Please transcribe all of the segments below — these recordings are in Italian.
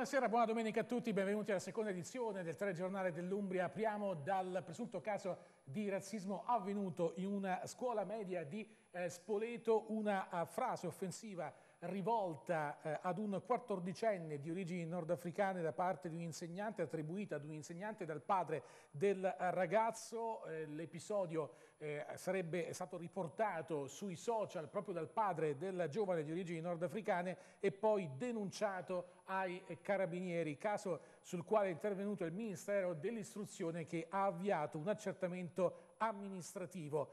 buonasera, buona domenica a tutti, benvenuti alla seconda edizione del telegiornale dell'Umbria. Apriamo dal presunto caso di razzismo avvenuto in una scuola media di eh, Spoleto, una uh, frase offensiva rivolta eh, ad un quattordicenne di origini nordafricane da parte di un insegnante, attribuita ad un insegnante dal padre del ragazzo. Eh, l'episodio eh, sarebbe stato riportato sui social proprio dal padre del giovane di origini nordafricane e poi denunciato ai carabinieri, caso sul quale è intervenuto il Ministero dell'Istruzione che ha avviato un accertamento amministrativo.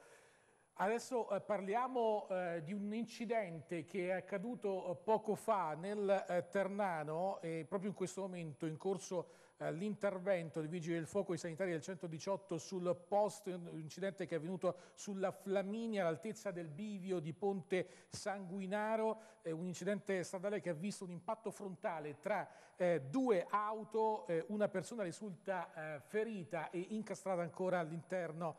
Adesso eh, parliamo eh, di un incidente che è accaduto eh, poco fa nel eh, Ternano e proprio in questo momento in corso l'intervento dei Vigili del Fuoco e sanitari del 118 sul posto, un incidente che è avvenuto sulla Flaminia all'altezza del bivio di Ponte Sanguinaro, un incidente stradale che ha visto un impatto frontale tra eh, due auto, una persona risulta ferita e incastrata ancora all'interno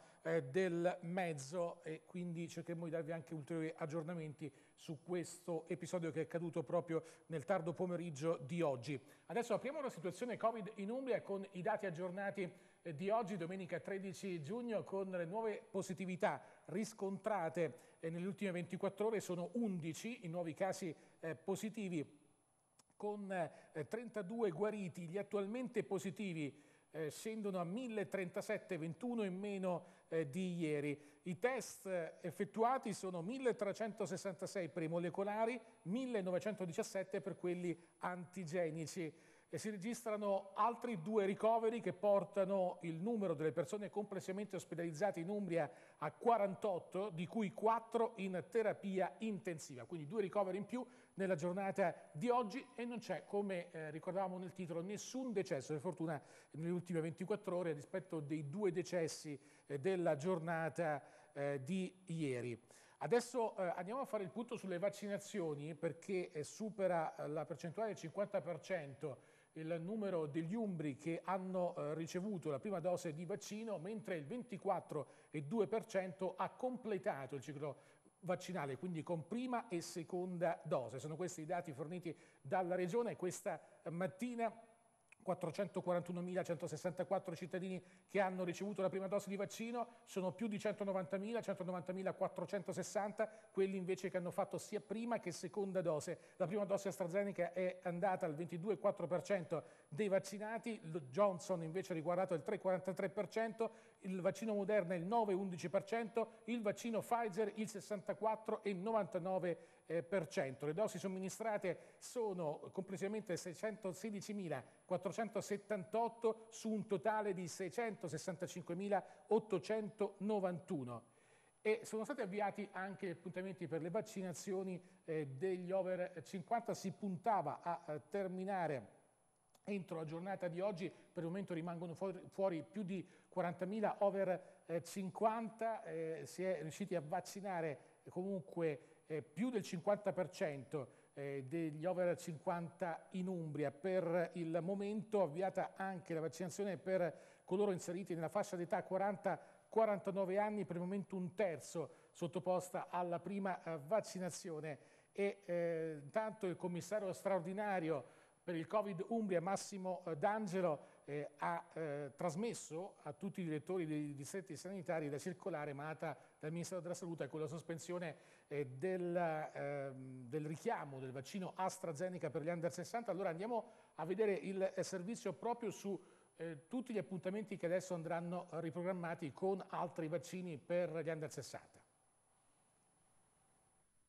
del mezzo. E quindi cercheremo di darvi anche ulteriori aggiornamenti su questo episodio che è accaduto proprio nel tardo pomeriggio di oggi. Adesso apriamo la situazione Covid in Umbria con i dati aggiornati eh, di oggi, domenica 13 giugno, con le nuove positività riscontrate eh, nelle ultime 24 ore, sono 11 i nuovi casi eh, positivi con 32 guariti, gli attualmente positivi eh, scendono a 1037, 21 in meno eh, di ieri. I test effettuati sono 1366 per i molecolari, 1917 per quelli antigenici e si registrano altri due ricoveri che portano il numero delle persone complessivamente ospedalizzate in Umbria a 48, di cui 4 in terapia intensiva, quindi due ricoveri in più nella giornata di oggi e non c'è, come eh, ricordavamo nel titolo, nessun decesso, per fortuna nelle ultime 24 ore rispetto dei due decessi eh, della giornata eh, di ieri. Adesso eh, andiamo a fare il punto sulle vaccinazioni perché eh, supera eh, la percentuale del 50% il numero degli umbri che hanno eh, ricevuto la prima dose di vaccino, mentre il 24,2% ha completato il ciclo vaccinale, quindi con prima e seconda dose. Sono questi i dati forniti dalla Regione questa mattina 441.164 cittadini che hanno ricevuto la prima dose di vaccino, sono più di 190.000, 190.460 quelli invece che hanno fatto sia prima che seconda dose. La prima dose AstraZeneca è andata al 22,4% dei vaccinati, Johnson invece ha riguardato il 3,43%, il vaccino Moderna il 9,11%, il vaccino Pfizer il 64,99%. Le dosi somministrate sono complessivamente 616.478 su un totale di 665.891 e sono stati avviati anche gli appuntamenti per le vaccinazioni eh, degli over 50, si puntava a, a terminare entro la giornata di oggi, per il momento rimangono fuori, fuori più di 40.000 over eh, 50, eh, si è riusciti a vaccinare comunque eh, più del 50% eh, degli over 50 in Umbria. Per il momento avviata anche la vaccinazione per coloro inseriti nella fascia d'età 40-49 anni, per il momento un terzo sottoposta alla prima eh, vaccinazione e eh, intanto il commissario straordinario per il Covid Umbria Massimo eh, D'Angelo eh, ha eh, trasmesso a tutti i direttori dei distretti sanitari la circolare emanata dal Ministero della Salute con la sospensione eh, del, ehm, del, richiamo del vaccino AstraZeneca per gli under 60. Allora andiamo a vedere il eh, servizio proprio su eh, tutti gli appuntamenti che adesso andranno riprogrammati con altri vaccini per gli under 60.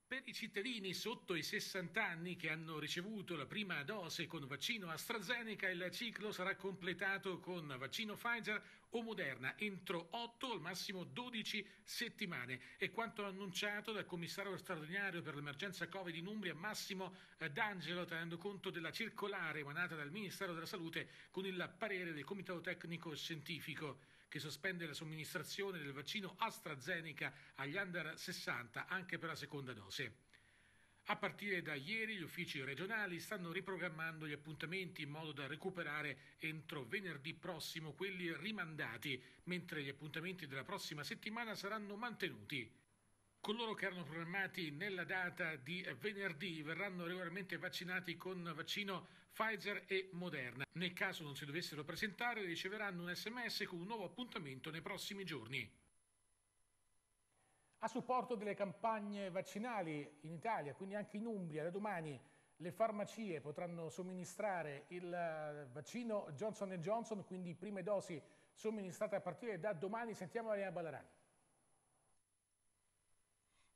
Per i cittadini sotto i 60 anni che hanno ricevuto la prima dose con vaccino AstraZeneca, il ciclo sarà completato con vaccino Pfizer o Moderna entro 8 al massimo 12 settimane. È quanto annunciato dal commissario straordinario per l'emergenza Covid in Umbria, Massimo D'Angelo, tenendo conto della circolare emanata dal Ministero della Salute con il parere del Comitato Tecnico Scientifico che sospende la somministrazione del vaccino AstraZeneca agli under 60 anche per la seconda dose. A partire da ieri gli uffici regionali stanno riprogrammando gli appuntamenti in modo da recuperare entro venerdì prossimo quelli rimandati, mentre gli appuntamenti della prossima settimana saranno mantenuti. Coloro che erano programmati nella data di venerdì verranno regolarmente vaccinati con vaccino Pfizer e Moderna. Nel caso non si dovessero presentare, riceveranno un sms con un nuovo appuntamento nei prossimi giorni. A supporto delle campagne vaccinali in Italia, quindi anche in Umbria, da domani le farmacie potranno somministrare il vaccino Johnson Johnson, quindi prime dosi somministrate a partire da domani. Sentiamo Maria Ballarani.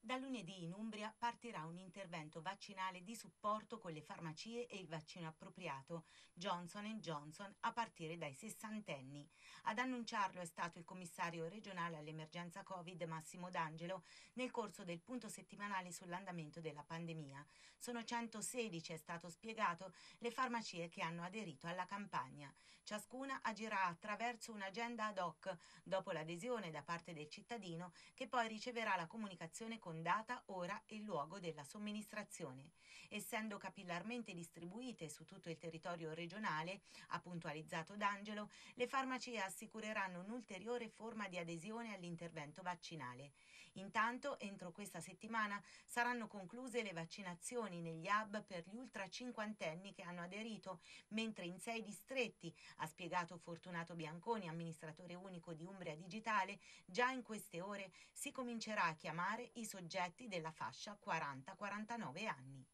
Da lunedì in Umbria partirà un intervento vaccinale di supporto con le farmacie e il vaccino appropriato Johnson Johnson a partire dai sessantenni. Ad annunciarlo è stato il commissario regionale all'emergenza Covid Massimo D'Angelo nel corso del punto settimanale sull'andamento della pandemia. Sono 116, è stato spiegato, le farmacie che hanno aderito alla campagna. Ciascuna agirà attraverso un'agenda ad hoc dopo l'adesione da parte del cittadino che poi riceverà la comunicazione con data, ora e luogo della somministrazione. Essendo capillarmente distribuite su tutto il territorio regionale, ha puntualizzato D'Angelo, le farmacie assicureranno un'ulteriore forma di adesione all'intervento vaccinale. Intanto, entro questa settimana saranno concluse le vaccinazioni negli hub per gli ultra cinquantenni che hanno aderito, mentre in sei distretti, ha spiegato Fortunato Bianconi, amministratore unico di Umbria Digitale, già in queste ore si comincerà a chiamare i soggetti della fascia 40-49 anni.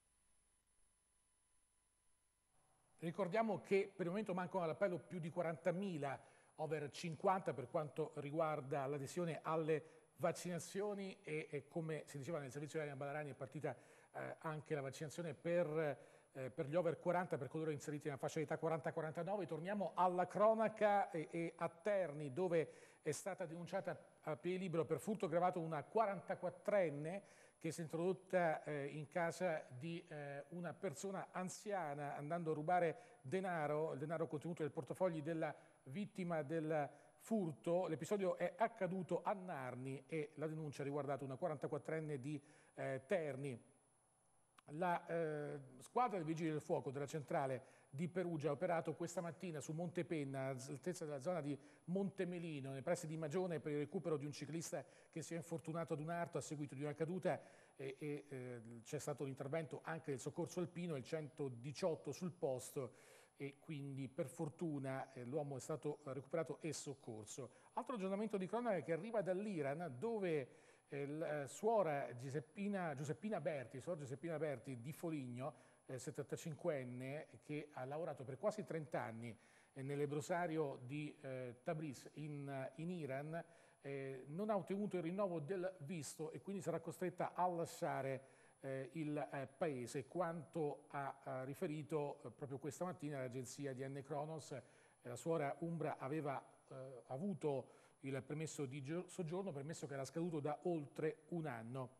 Ricordiamo che per il momento mancano all'appello più di 40.000, over 50 per quanto riguarda l'adesione alle vaccinazioni e, e, come si diceva nel servizio di Elena Balarani è partita eh, anche la vaccinazione per, eh, per, gli over 40, per coloro inseriti nella fascia di età 40-49. Torniamo alla cronaca e, e, a Terni dove è stata denunciata a piedi libero per furto gravato una 44enne che si è introdotta eh, in casa di eh, una persona anziana andando a rubare denaro, il denaro contenuto nel portafogli della vittima del furto. L'episodio è accaduto a Narni e la denuncia ha riguardato una 44enne di eh, Terni. La eh, squadra dei Vigili del Fuoco della centrale di Perugia ha operato questa mattina su Monte Penna, all'altezza della zona di Montemelino, nei pressi di Magione, per il recupero di un ciclista che si è infortunato ad un arto a seguito di una caduta e, e eh, c'è stato l'intervento anche del soccorso alpino, il 118 sul posto e quindi per fortuna eh, l'uomo è stato recuperato e soccorso. Altro aggiornamento di cronaca che arriva dall'Iran dove eh, suora Giuseppina, Giuseppina Berti, suora Giuseppina Berti di Foligno, eh, 75enne, che ha lavorato per quasi 30 anni eh, nell'ebrosario di eh, Tabriz in, in Iran, eh, non ha ottenuto il rinnovo del visto e quindi sarà costretta a lasciare eh, il eh, Paese, quanto ha, ha riferito eh, proprio questa mattina l'agenzia di N. Kronos. Eh, la suora Umbra aveva eh, avuto il permesso di soggiorno, permesso che era scaduto da oltre un anno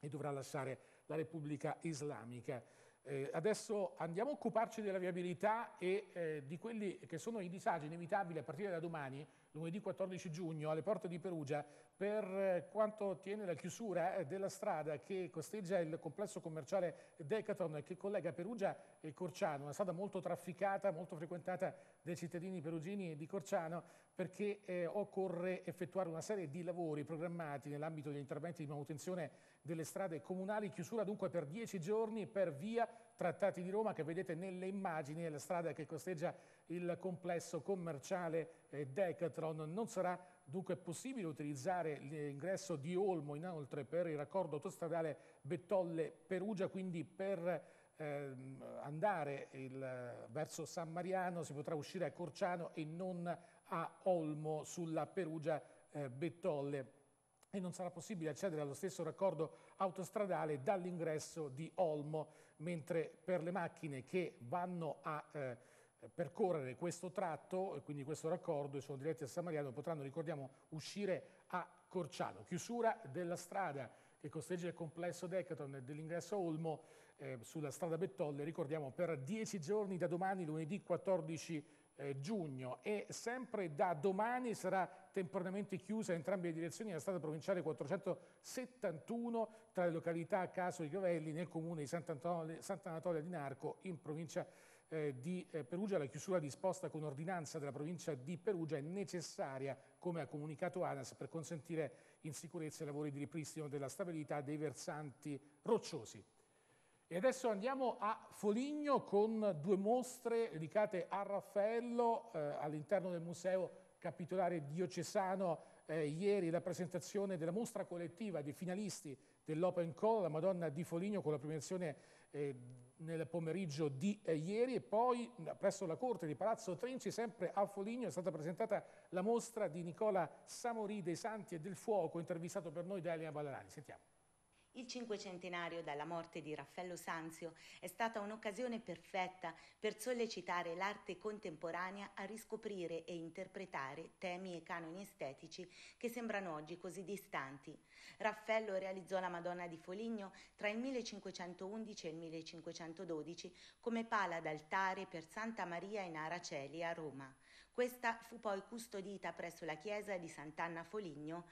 e dovrà lasciare la Repubblica Islamica. Eh, adesso andiamo a occuparci della viabilità e eh, di quelli che sono i disagi inevitabili a partire da domani, lunedì 14 giugno, alle porte di Perugia, per eh, quanto tiene la chiusura eh, della strada che costeggia il complesso commerciale Decathlon che collega Perugia e Corciano, una strada molto trafficata, molto frequentata dai cittadini perugini di Corciano perché eh, occorre effettuare una serie di lavori programmati nell'ambito degli interventi di manutenzione delle strade comunali, chiusura dunque per dieci giorni per via Trattati di Roma che vedete nelle immagini, è la strada che costeggia il complesso commerciale eh, Decathlon. Non sarà dunque possibile utilizzare l'ingresso di Olmo inoltre per il raccordo autostradale Bettolle-Perugia, quindi per eh, andare il, verso San Mariano si potrà uscire a Corciano e non a Olmo sulla Perugia-Bettolle. Eh, e non sarà possibile accedere allo stesso raccordo autostradale dall'ingresso di Olmo, mentre per le macchine che vanno a eh, percorrere questo tratto, e quindi questo raccordo, e sono diretti a San Mariano, potranno, ricordiamo, uscire a Corciano. Chiusura della strada che costeggia il complesso Decathlon dell'ingresso a Olmo eh, sulla strada Bettolle, ricordiamo, per dieci giorni da domani, lunedì 14 eh, giugno e sempre da domani sarà temporaneamente chiusa in entrambe le direzioni la strada provinciale 471 tra le località Caso e Giovelli nel comune di Sant'Anatolia di Narco in provincia eh, di eh, Perugia. La chiusura disposta con ordinanza della provincia di Perugia è necessaria come ha comunicato ANAS, per consentire in sicurezza i lavori di ripristino della stabilità dei versanti rocciosi. E adesso andiamo a Foligno con due mostre dedicate a Raffaello eh, all'interno del Museo Capitolare Diocesano. Eh, ieri la presentazione della mostra collettiva dei finalisti dell'Open Call, la Madonna di Foligno con la premiazione eh, nel pomeriggio di eh, ieri e poi presso la corte di Palazzo Trinci, sempre a Foligno, è stata presentata la mostra di Nicola Samorì dei Santi e del Fuoco, intervistato per noi da Elena Ballarani. Sentiamo. Il cinquecentenario dalla morte di Raffaello Sanzio è stata un'occasione perfetta per sollecitare l'arte contemporanea a riscoprire e interpretare temi e canoni estetici che sembrano oggi così distanti. Raffaello realizzò la Madonna di Foligno tra il 1511 e il 1512 come pala d'altare per Santa Maria in Araceli a Roma. Questa fu poi custodita presso la chiesa di Sant'Anna Foligno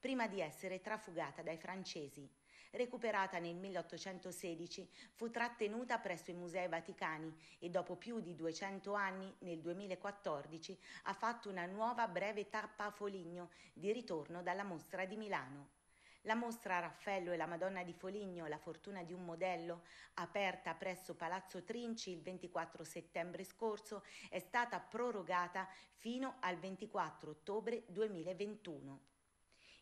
prima di essere trafugata dai francesi recuperata nel 1816, fu trattenuta presso i Musei Vaticani e dopo più di 200 anni, nel 2014, ha fatto una nuova breve tappa a Foligno di ritorno dalla mostra di Milano. La mostra Raffaello e la Madonna di Foligno, la fortuna di un modello, aperta presso Palazzo Trinci il 24 settembre scorso, è stata prorogata fino al 24 ottobre 2021.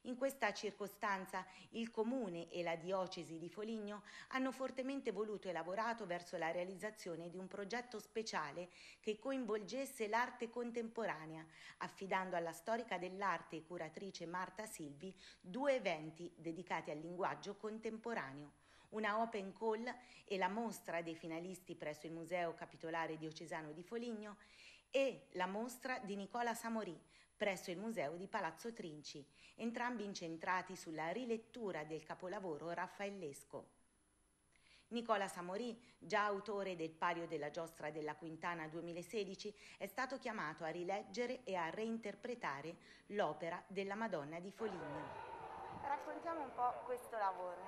In questa circostanza il Comune e la Diocesi di Foligno hanno fortemente voluto e lavorato verso la realizzazione di un progetto speciale che coinvolgesse l'arte contemporanea, affidando alla storica dell'arte e curatrice Marta Silvi due eventi dedicati al linguaggio contemporaneo una open call e la mostra dei finalisti presso il Museo Capitolare Diocesano di Foligno e la mostra di Nicola Samorì presso il Museo di Palazzo Trinci, entrambi incentrati sulla rilettura del capolavoro raffaellesco. Nicola Samorì, già autore del Palio della Giostra della Quintana 2016, è stato chiamato a rileggere e a reinterpretare l'opera della Madonna di Foligno. Raccontiamo un po' questo lavoro.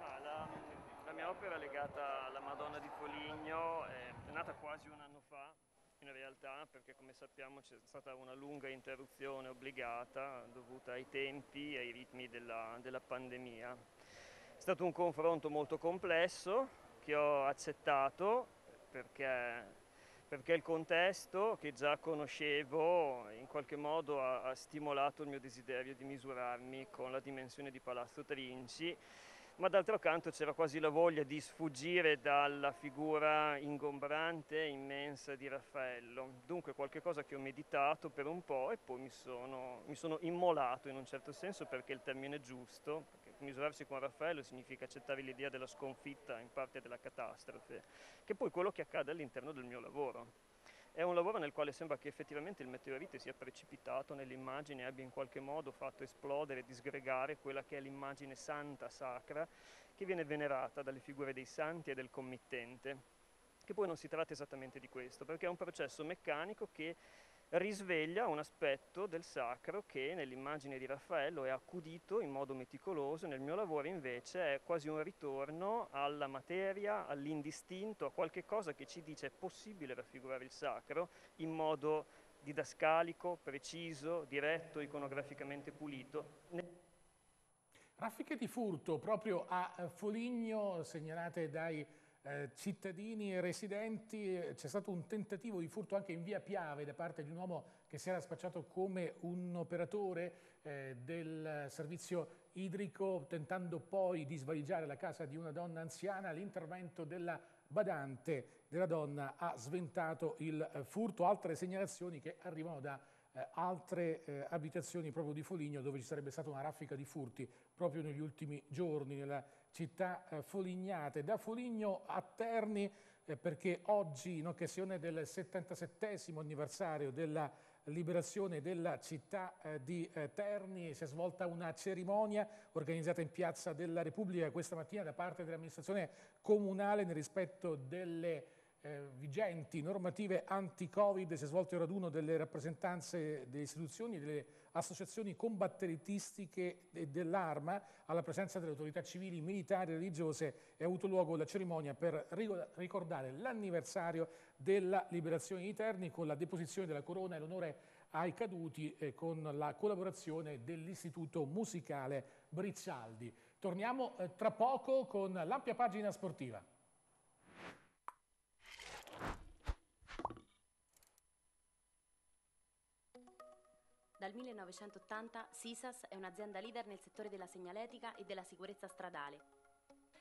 Ah, la, la, mia opera legata alla Madonna di Foligno è nata quasi un anno fa in realtà perché come sappiamo c'è stata una lunga interruzione obbligata dovuta ai tempi e ai ritmi della, della pandemia. È stato un confronto molto complesso che ho accettato perché, perché il contesto che già conoscevo in qualche modo ha, ha stimolato il mio desiderio di misurarmi con la dimensione di Palazzo Trinci ma d'altro canto c'era quasi la voglia di sfuggire dalla figura ingombrante e immensa di Raffaello. Dunque qualche cosa che ho meditato per un po' e poi mi sono, mi sono immolato in un certo senso perché il termine è giusto, perché misurarsi con Raffaello significa accettare l'idea della sconfitta, in parte della catastrofe, che è poi quello che accade all'interno del mio lavoro. È un lavoro nel quale sembra che effettivamente il meteorite sia precipitato nell'immagine e abbia in qualche modo fatto esplodere disgregare quella che è l'immagine santa, sacra, che viene venerata dalle figure dei santi e del committente. Che poi non si tratta esattamente di questo, perché è un processo meccanico che risveglia un aspetto del sacro che nell'immagine di Raffaello è accudito in modo meticoloso, nel mio lavoro invece è quasi un ritorno alla materia, all'indistinto, a qualche cosa che ci dice è possibile raffigurare il sacro in modo didascalico, preciso, diretto, iconograficamente pulito. Raffiche di furto proprio a Foligno segnalate dai eh, cittadini e residenti, eh, c'è stato un tentativo di furto anche in via Piave da parte di un uomo che si era spacciato come un operatore eh, del servizio idrico, tentando poi di svaligiare la casa di una donna anziana. L'intervento della badante della donna ha sventato il eh, furto. Altre segnalazioni che arrivano da eh, altre eh, abitazioni proprio di Foligno dove ci sarebbe stata una raffica di furti proprio negli ultimi giorni nella città eh, folignate. Da Foligno a Terni eh, perché oggi in occasione del 77 anniversario della liberazione della città eh, di eh, Terni si è svolta una cerimonia organizzata in Piazza della Repubblica questa mattina da parte dell'amministrazione comunale nel rispetto delle eh, vigenti normative anti-Covid si è svolto il raduno delle rappresentanze delle istituzioni e delle associazioni combatteritistiche e dell'arma alla presenza delle autorità civili, militari e religiose e ha avuto luogo la cerimonia per ricordare l'anniversario della liberazione di Terni con la deposizione della corona e l'onore ai caduti eh, con la collaborazione dell'Istituto Musicale Brizzaldi. Torniamo eh, tra poco con l'ampia pagina sportiva. Dal 1980 SISAS è un'azienda leader nel settore della segnaletica e della sicurezza stradale.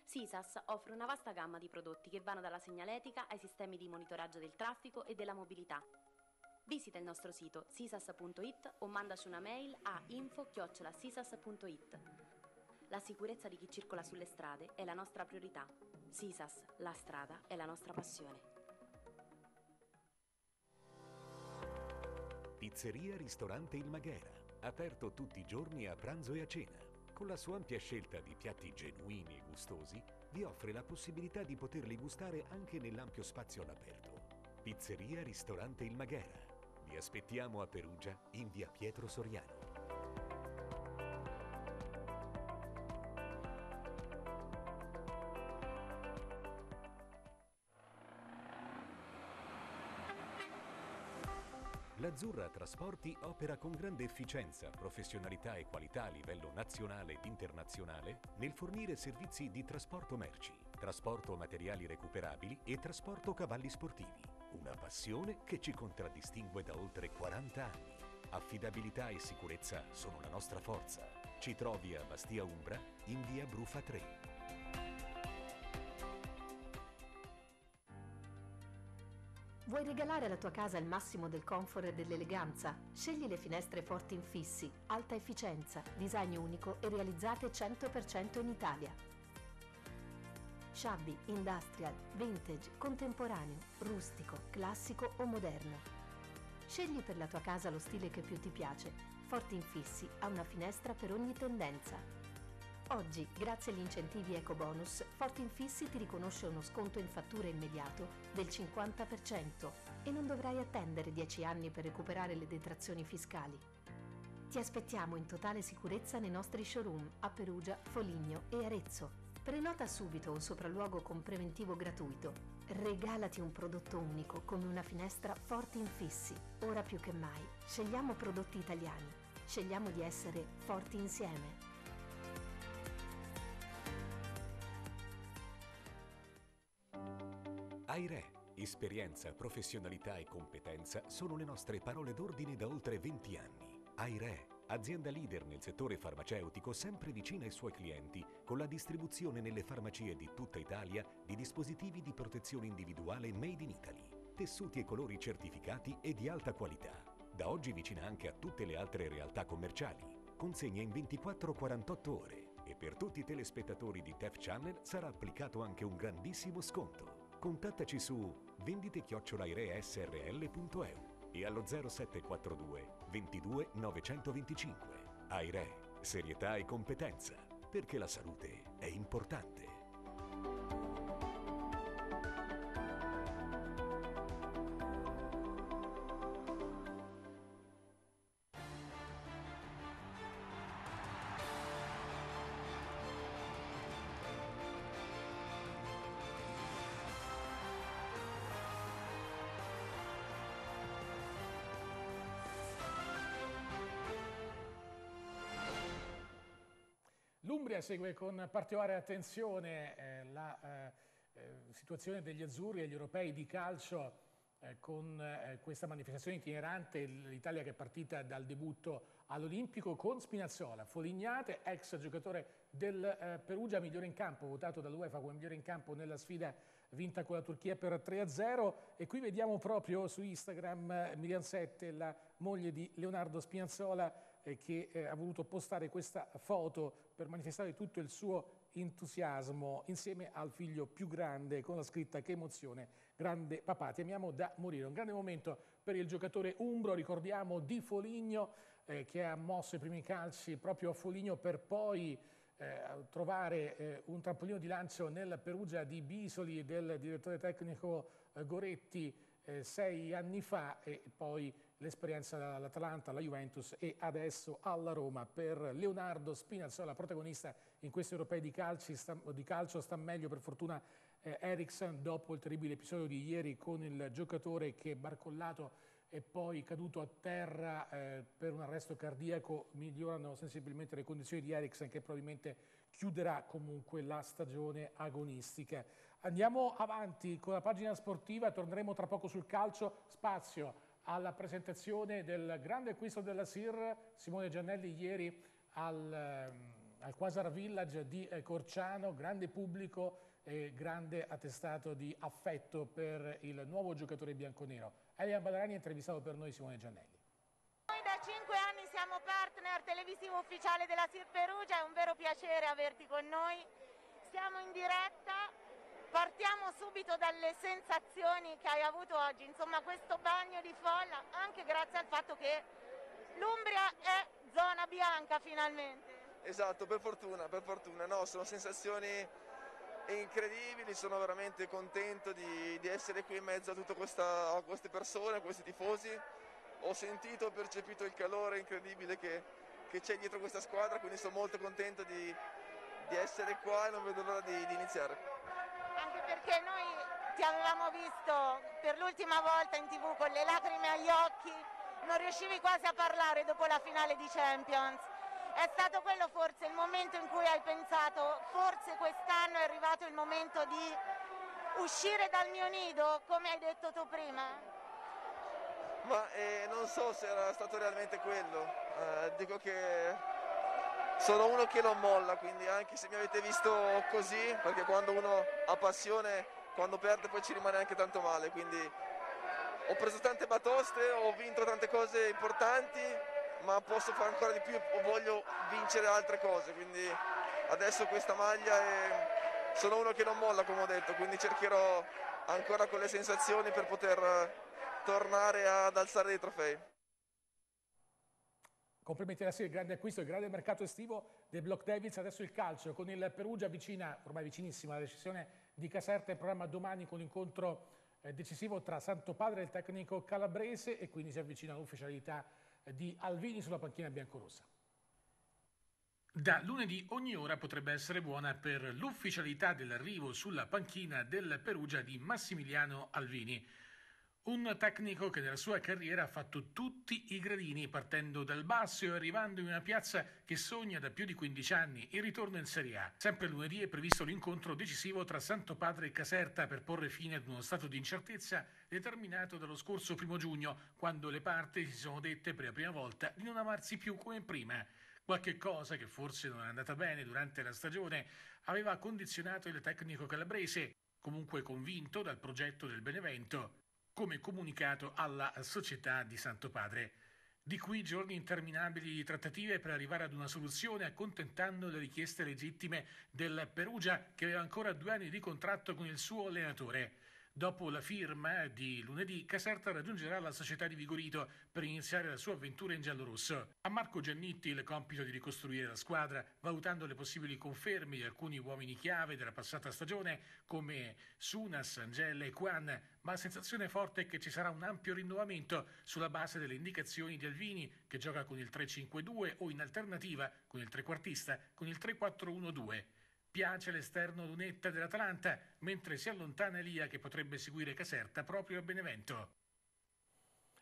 SISAS offre una vasta gamma di prodotti che vanno dalla segnaletica ai sistemi di monitoraggio del traffico e della mobilità. Visita il nostro sito sisas.it o mandaci una mail a info-sisas.it. La sicurezza di chi circola sulle strade è la nostra priorità. SISAS, la strada è la nostra passione. Pizzeria Ristorante Il Maghera, aperto tutti i giorni a pranzo e a cena. Con la sua ampia scelta di piatti genuini e gustosi, vi offre la possibilità di poterli gustare anche nell'ampio spazio all'aperto. Pizzeria Ristorante Il Maghera. Vi aspettiamo a Perugia in via Pietro Soriano. L'Azzurra Trasporti opera con grande efficienza, professionalità e qualità a livello nazionale ed internazionale nel fornire servizi di trasporto merci, trasporto materiali recuperabili e trasporto cavalli sportivi. Una passione che ci contraddistingue da oltre 40 anni. Affidabilità e sicurezza sono la nostra forza. Ci trovi a Bastia Umbra in via Brufa 3. Vuoi regalare alla tua casa il massimo del comfort e dell'eleganza? Scegli le finestre forti infissi, alta efficienza, design unico e realizzate 100% in Italia. Shabby, industrial, vintage, contemporaneo, rustico, classico o moderno. Scegli per la tua casa lo stile che più ti piace. Forti infissi ha una finestra per ogni tendenza. Oggi, grazie agli incentivi EcoBonus, Forti Infissi ti riconosce uno sconto in fattura immediato del 50% e non dovrai attendere 10 anni per recuperare le detrazioni fiscali. Ti aspettiamo in totale sicurezza nei nostri showroom a Perugia, Foligno e Arezzo. Prenota subito un sopralluogo con preventivo gratuito. Regalati un prodotto unico come una finestra Forti Infissi. Ora più che mai, scegliamo prodotti italiani. Scegliamo di essere forti insieme. AIRE, esperienza, professionalità e competenza sono le nostre parole d'ordine da oltre 20 anni. AIRE, azienda leader nel settore farmaceutico sempre vicina ai suoi clienti, con la distribuzione nelle farmacie di tutta Italia di dispositivi di protezione individuale made in Italy, tessuti e colori certificati e di alta qualità. Da oggi vicina anche a tutte le altre realtà commerciali. Consegna in 24-48 ore e per tutti i telespettatori di TEF Channel sarà applicato anche un grandissimo sconto contattaci su vendite-srl.eu e allo 0742 22 925. AIRE, serietà e competenza, perché la salute è importante. L'Umbria segue con particolare attenzione eh, la eh, eh, situazione degli azzurri e gli europei di calcio eh, con eh, questa manifestazione itinerante, l'Italia che è partita dal debutto all'Olimpico con Spinazzola, Folignate, ex giocatore del eh, Perugia, migliore in campo, votato dall'UEFA come migliore in campo nella sfida vinta con la Turchia per 3-0 e qui vediamo proprio su Instagram Miriam Sette, la moglie di Leonardo Spinazzola, che eh, ha voluto postare questa foto per manifestare tutto il suo entusiasmo insieme al figlio più grande con la scritta che emozione, grande papà, ti amiamo da morire. Un grande momento per il giocatore umbro, ricordiamo di Foligno eh, che ha mosso i primi calci proprio a Foligno per poi eh, trovare eh, un trampolino di lancio nel Perugia di Bisoli del direttore tecnico eh, Goretti eh, sei anni fa e poi l'esperienza dall'Atalanta, alla Juventus e adesso alla Roma per Leonardo Spinazzola, protagonista in questi europei di, calci, sta, di calcio, sta meglio per fortuna eh, Ericsson dopo il terribile episodio di ieri con il giocatore che barcollato e poi caduto a terra eh, per un arresto cardiaco migliorano sensibilmente le condizioni di Eriksen che probabilmente chiuderà comunque la stagione agonistica. Andiamo avanti con la pagina sportiva, torneremo tra poco sul calcio, spazio alla presentazione del grande acquisto della SIR, Simone Giannelli ieri al, ehm, al Quasar Village di eh, Corciano, grande pubblico e grande attestato di affetto per il nuovo giocatore bianconero. Elian Badarani ha intervistato per noi Simone Giannelli. Noi da cinque anni siamo partner televisivo ufficiale della SIR Perugia, è un vero piacere averti con noi. Siamo in diretta Partiamo subito dalle sensazioni che hai avuto oggi, insomma questo bagno di folla, anche grazie al fatto che l'Umbria è zona bianca finalmente. Esatto, per fortuna, per fortuna, no, sono sensazioni incredibili, sono veramente contento di, di essere qui in mezzo a tutte queste persone, a questi tifosi. Ho sentito e percepito il calore incredibile che, che c'è dietro questa squadra, quindi sono molto contento di, di essere qua e non vedo l'ora di, di iniziare perché noi ti avevamo visto per l'ultima volta in tv con le lacrime agli occhi, non riuscivi quasi a parlare dopo la finale di Champions. È stato quello forse il momento in cui hai pensato forse quest'anno è arrivato il momento di uscire dal mio nido, come hai detto tu prima? Ma eh, non so se era stato realmente quello, eh, dico che sono uno che non molla, quindi anche se mi avete visto così, perché quando uno ha passione, quando perde poi ci rimane anche tanto male, quindi ho preso tante batoste, ho vinto tante cose importanti, ma posso fare ancora di più o voglio vincere altre cose, quindi adesso questa maglia è... sono uno che non molla come ho detto, quindi cercherò ancora quelle sensazioni per poter tornare ad alzare dei trofei. Complimenti Serie, il grande acquisto, il grande mercato estivo del Block Devils, adesso il calcio con il Perugia vicina, ormai vicinissima, alla decisione di Caserta, il programma domani con l'incontro eh, decisivo tra Santo Padre e il tecnico calabrese e quindi si avvicina all'ufficialità eh, di Alvini sulla panchina biancorossa. Da lunedì ogni ora potrebbe essere buona per l'ufficialità dell'arrivo sulla panchina del Perugia di Massimiliano Alvini. Un tecnico che nella sua carriera ha fatto tutti i gradini partendo dal basso e arrivando in una piazza che sogna da più di 15 anni il ritorno in Serie A. Sempre lunedì è previsto l'incontro decisivo tra Santo Padre e Caserta per porre fine ad uno stato di incertezza determinato dallo scorso primo giugno, quando le parti si sono dette per la prima volta di non amarsi più come prima. Qualche cosa che forse non è andata bene durante la stagione aveva condizionato il tecnico calabrese, comunque convinto dal progetto del Benevento come comunicato alla società di Santo Padre. Di qui giorni interminabili di trattative per arrivare ad una soluzione accontentando le richieste legittime del Perugia che aveva ancora due anni di contratto con il suo allenatore. Dopo la firma di lunedì, Caserta raggiungerà la società di Vigorito per iniziare la sua avventura in giallorosso. A Marco Giannitti il compito di ricostruire la squadra, valutando le possibili conferme di alcuni uomini chiave della passata stagione come Sunas, Angela e Quan, ma la sensazione forte è che ci sarà un ampio rinnovamento sulla base delle indicazioni di Alvini, che gioca con il 3-5-2 o in alternativa con il trequartista con il 3-4-1-2. Piace l'esterno lunetta dell'Atalanta, mentre si allontana Elia che potrebbe seguire Caserta proprio a Benevento.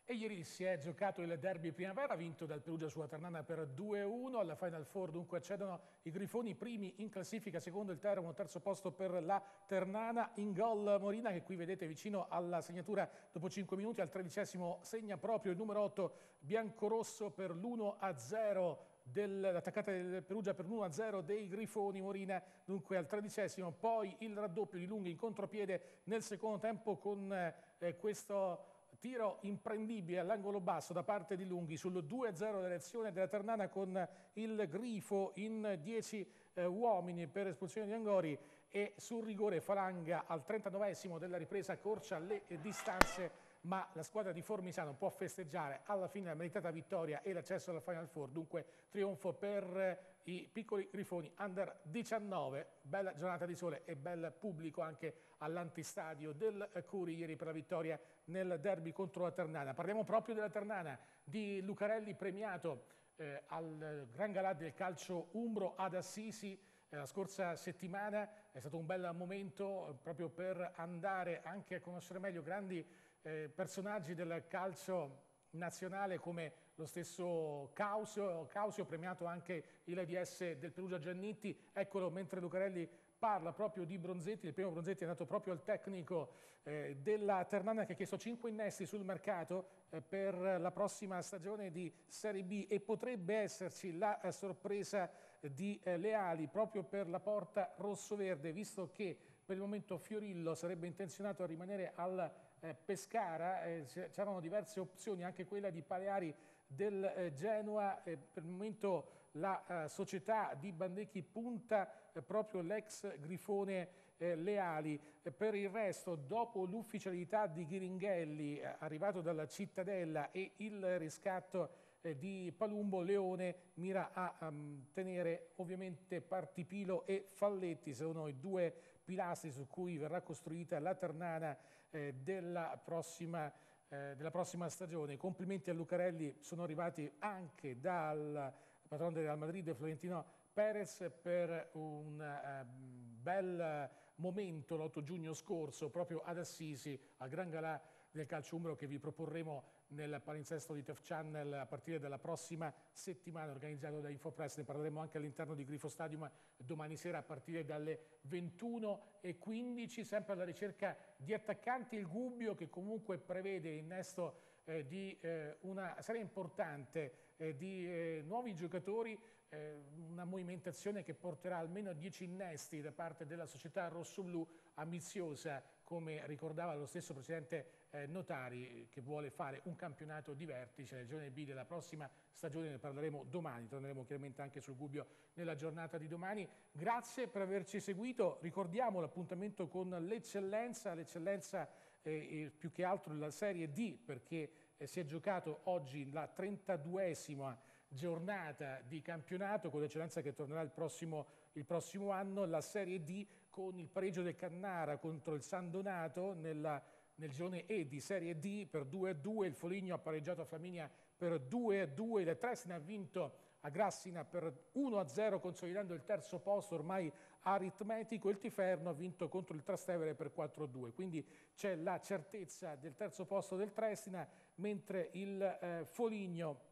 E ieri si è giocato il derby primavera, vinto dal Perugia sulla Ternana per 2-1. Alla Final Four dunque accedono i Grifoni, primi in classifica, secondo il Teramo, terzo posto per la Ternana. In gol Morina, che qui vedete vicino alla segnatura dopo 5 minuti, al tredicesimo segna proprio il numero 8 biancorosso per l'1-0 dell'attaccata del Perugia per 1-0 dei Grifoni, Morina dunque al tredicesimo, poi il raddoppio di Lunghi in contropiede nel secondo tempo con eh, questo tiro imprendibile all'angolo basso da parte di Lunghi sul 2-0 dell'elezione della Ternana con il Grifo in 10 eh, uomini per espulsione di Angori e sul rigore Falanga al 39esimo della ripresa corcia le distanze ma la squadra di Formisano può festeggiare alla fine la meritata vittoria e l'accesso alla Final Four, dunque trionfo per i piccoli grifoni under 19, bella giornata di sole e bel pubblico anche all'antistadio del Curi ieri per la vittoria nel derby contro la Ternana. Parliamo proprio della Ternana, di Lucarelli premiato eh, al Gran Galà del calcio Umbro ad Assisi eh, la scorsa settimana, è stato un bel momento eh, proprio per andare anche a conoscere meglio grandi eh, personaggi del calcio nazionale come lo stesso Causio, Causio premiato anche il DS del Perugia Giannitti, eccolo mentre Lucarelli parla proprio di Bronzetti, il primo Bronzetti è andato proprio al tecnico eh, della Ternana che ha chiesto 5 innesti sul mercato eh, per la prossima stagione di Serie B e potrebbe esserci la eh, sorpresa di eh, Leali proprio per la porta rosso-verde, visto che per il momento Fiorillo sarebbe intenzionato a rimanere al eh, Pescara, eh, c'erano diverse opzioni, anche quella di Paleari del Genoa, per il momento la società di Bandecchi punta proprio l'ex Grifone eh, Leali. Per il resto, dopo l'ufficialità di Ghiringhelli, eh, arrivato dalla cittadella, e il riscatto eh, di Palumbo, Leone mira a um, tenere ovviamente Partipilo e Falletti, sono i due pilastri su cui verrà costruita la Ternana eh, della prossima eh, della prossima stagione. Complimenti a Lucarelli, sono arrivati anche dal patrono del Real Madrid, Florentino Perez per un eh, bel momento l'8 giugno scorso proprio ad Assisi, al Gran Galà del calcio umbro che vi proporremo nel palinsesto di TEF Channel a partire dalla prossima settimana organizzato da Infopress, ne parleremo anche all'interno di Grifo Stadium domani sera a partire dalle 21.15, sempre alla ricerca di attaccanti, il Gubbio che comunque prevede l'innesto eh, di eh, una serie importante eh, di eh, nuovi giocatori eh, una movimentazione che porterà almeno 10 innesti da parte della società rossoblu ambiziosa, come ricordava lo stesso presidente eh, Notari, che vuole fare un campionato di vertice nel giorno B della prossima stagione, ne parleremo domani, torneremo chiaramente anche sul Gubbio nella giornata di domani. Grazie per averci seguito, ricordiamo l'appuntamento con l'eccellenza, l'eccellenza eh, più che altro nella Serie D, perché eh, si è giocato oggi la 32esima giornata di campionato con l'eccellenza che tornerà il prossimo, il prossimo, anno, la Serie D con il pareggio del Cannara contro il San Donato nella, nel girone E di Serie D per 2-2, il Foligno ha pareggiato a Flaminia per 2-2, il Tresina ha vinto a Grassina per 1-0 consolidando il terzo posto ormai aritmetico, il Tiferno ha vinto contro il Trastevere per 4-2, quindi c'è la certezza del terzo posto del Tresina mentre il eh, Foligno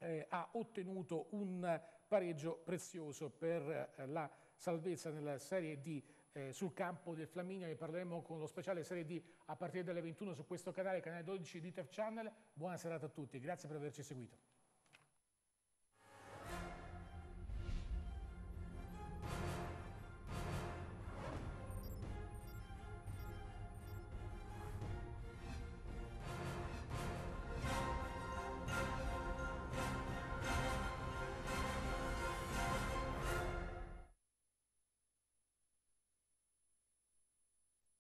eh, ha ottenuto un pareggio prezioso per eh, la salvezza nella Serie D eh, sul campo del Flaminia. Ne parleremo con lo speciale Serie D a partire dalle 21 su questo canale, canale 12 di TEF Channel. Buona serata a tutti, grazie per averci seguito.